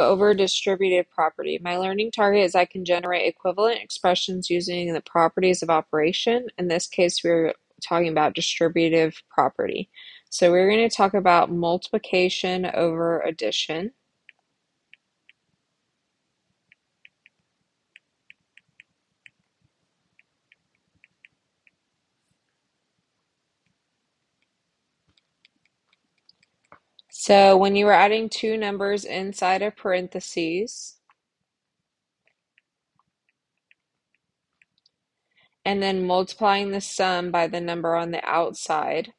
over distributive property. My learning target is I can generate equivalent expressions using the properties of operation. In this case, we're talking about distributive property. So we're going to talk about multiplication over addition. So when you are adding two numbers inside of parentheses, and then multiplying the sum by the number on the outside,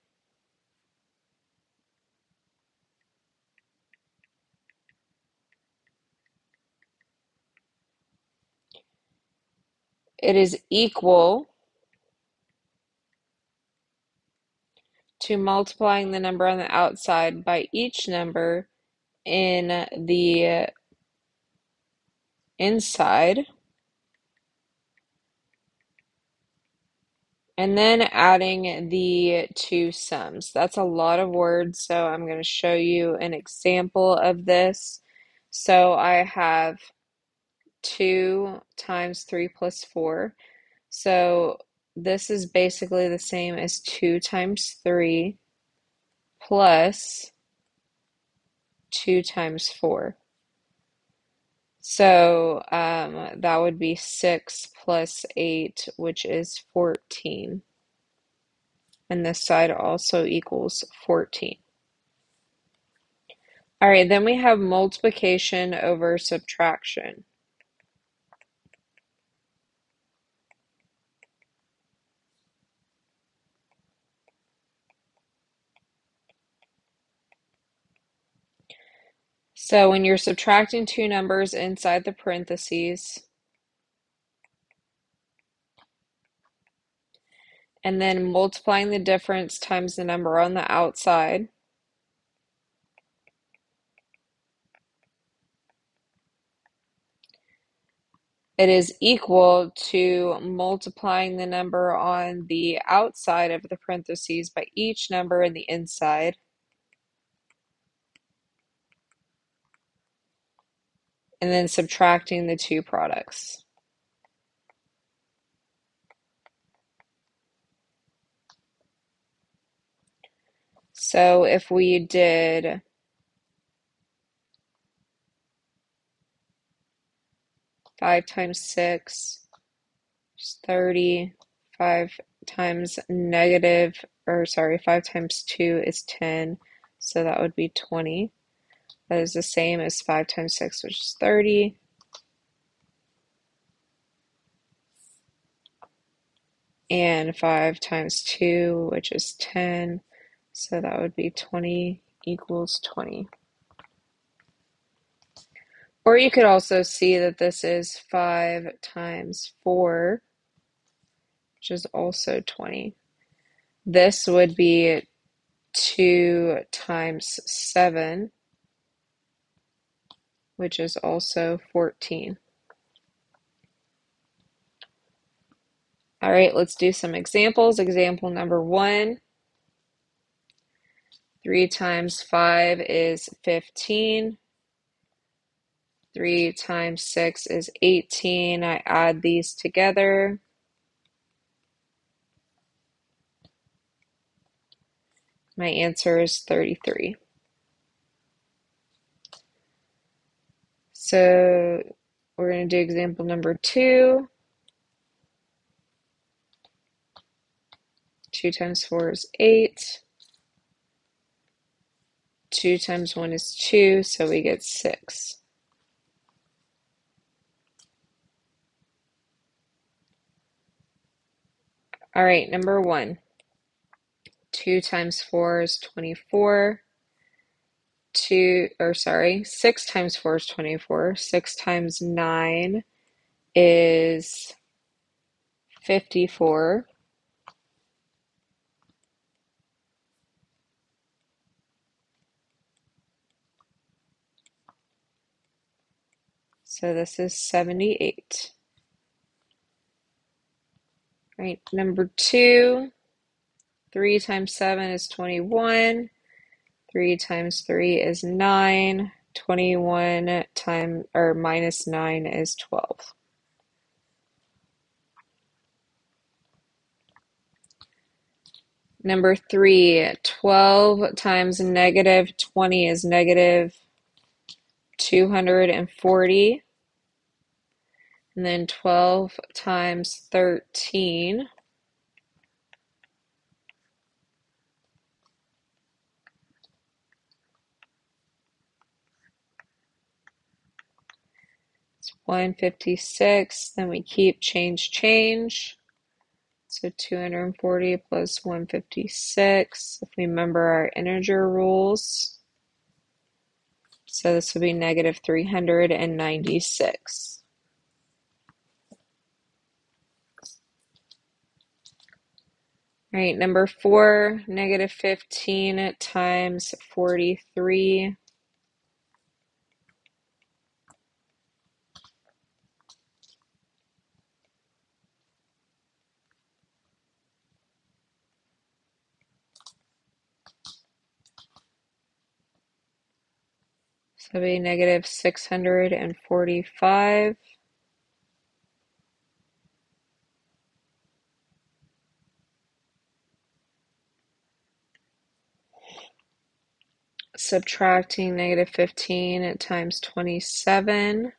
it is equal to multiplying the number on the outside by each number in the inside and then adding the two sums. That's a lot of words, so I'm going to show you an example of this. So I have 2 times 3 plus 4. So this is basically the same as 2 times 3 plus 2 times 4. So um, that would be 6 plus 8, which is 14. And this side also equals 14. All right, then we have multiplication over subtraction. So when you're subtracting two numbers inside the parentheses, and then multiplying the difference times the number on the outside, it is equal to multiplying the number on the outside of the parentheses by each number in the inside. And then subtracting the two products. So if we did five times six is 30, five times negative, or sorry, five times two is 10, so that would be 20. That is the same as 5 times 6, which is 30. And 5 times 2, which is 10. So that would be 20 equals 20. Or you could also see that this is 5 times 4, which is also 20. This would be 2 times 7, which is also 14. All right, let's do some examples. Example number one. 3 times 5 is 15. 3 times 6 is 18. I add these together. My answer is 33. So we're going to do example number two. 2 times 4 is 8. 2 times 1 is 2, so we get 6. All right, number 1. 2 times 4 is 24 two or sorry, six times four is 24. Six times nine is 54. So this is 78. Right, number two, 3 times 7 is 21. 3 times 3 is 9. 21 times or minus 9 is 12. Number three, 12 times negative 20 is negative 240. And then 12 times 13 156. Then we keep change, change. So 240 plus 156. If we remember our integer rules. So this would be negative 396. All right, number four, negative 15 times 43 So be negative 645. Subtracting negative 15 times 27.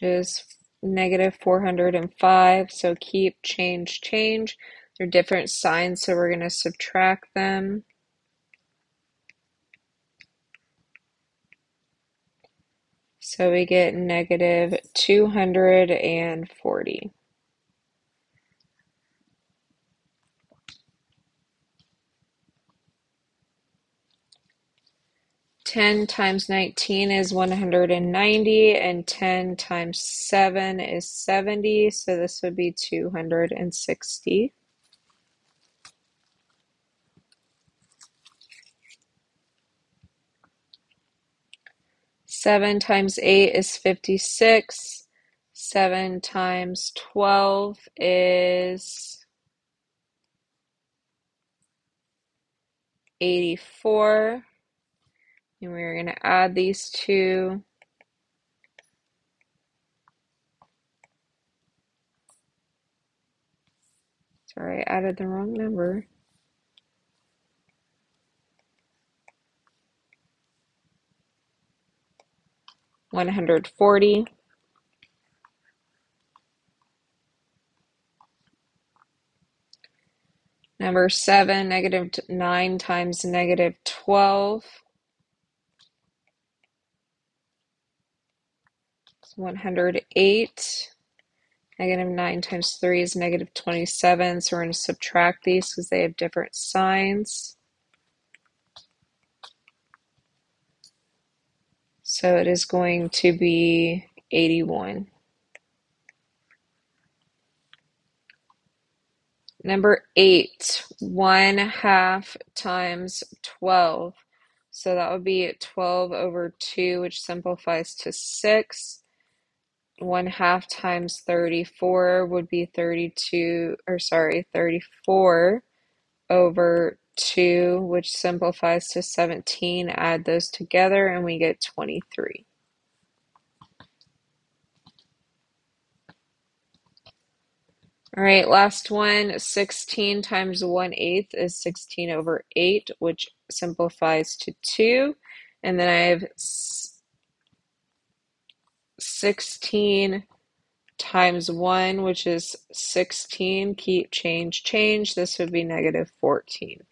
Which is negative 405. So keep, change, change. They're different signs, so we're going to subtract them. So we get negative 240. 10 times 19 is 190 and 10 times 7 is 70 so this would be 260 7 times 8 is 56 7 times 12 is 84 and we're going to add these two. Sorry, I added the wrong number. One hundred forty. Number seven, negative nine times negative twelve. 108. Negative 9 times 3 is negative 27, so we're going to subtract these because they have different signs. So it is going to be 81. Number 8, 1 half times 12. So that would be 12 over 2, which simplifies to 6 one half times 34 would be 32, or sorry, 34 over 2, which simplifies to 17. Add those together and we get 23. All right, last one. 16 times 1 eighth is 16 over 8, which simplifies to 2. And then I have 16 times 1, which is 16. Keep, change, change. This would be negative 14.